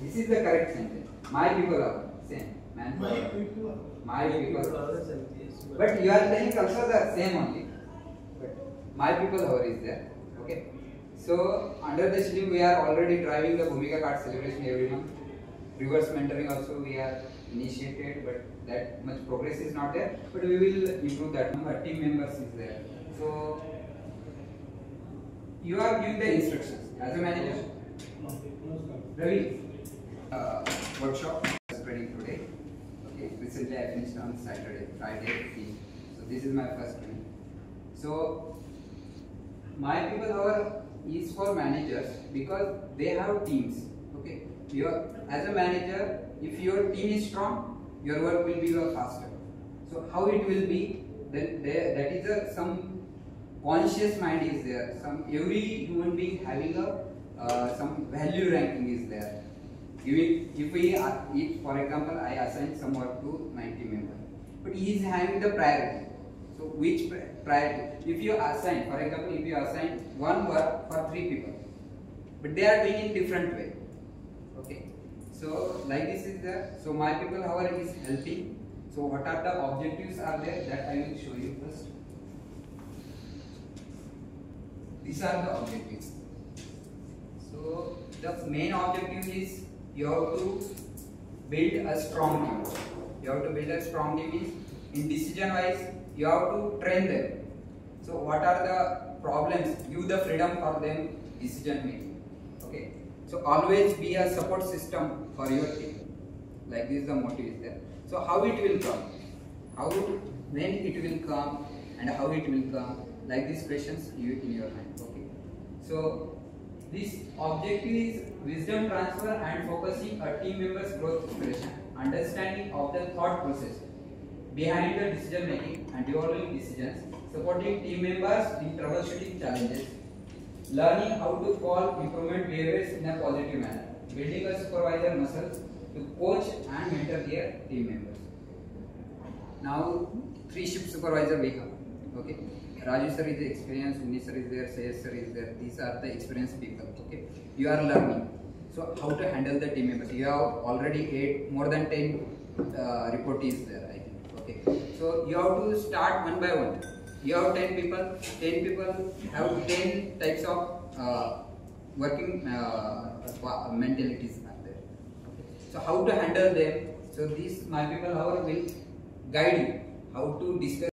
This is the correct sentence. My people are same. Man. My people. My people. empty. But you are saying also the same only. But my people hour is there. Okay. So under the scheme we are already driving the Bhumika card celebration every month. Reverse mentoring also we are initiated, but that much progress is not there. But we will improve that. Our team members is there. So you are giving the instructions as a manager. Ravi, uh, workshop spreading today. Okay, recently I finished on Saturday, Friday. So this is my first one. So my people hour is for managers because they have teams. Okay, your as a manager, if your team is strong, your work will be faster. So how it will be? Then there that is a some conscious mind is there. Some every human being having a uh, some value ranking is there. If we if for example I assign some work to my team member, but he is having the priority. So which priority? If you assign, for example, if you assign one work for three people, but they are doing in different way. Okay. So like this is the so my people hour is helping. So what are the objectives are there that I will show you first. These are the objectives. So the main objective is you have to build a strong team. You have to build a strong team is in decision wise you have to train them. So what are the problems? Give the freedom for them decision making. Okay. So always be a support system for your team. Like this the motive is there. So how it will come? How when it will come and how it will come? Like these questions you in your mind. Okay. So this objective is wisdom transfer and focusing a team member's growth inspiration, understanding of the thought process behind the decision making and evolving decisions, supporting team members in troubleshooting challenges, learning how to call improvement behaviors in a positive manner, building a supervisor muscle to coach and mentor their team members. Now, three shift supervisor we have. Okay. Raju sir is experienced, Vinny sir is there, Sayed sir is there. These are the experienced people. Okay. You are learning. So how to handle the team members? You have already eight, more than ten uh, reportees there. I think. Okay. So you have to start one by one. You have ten people. Ten people have ten types of uh, working uh, mentalities are there. So how to handle them? So these my people how will guide you how to discuss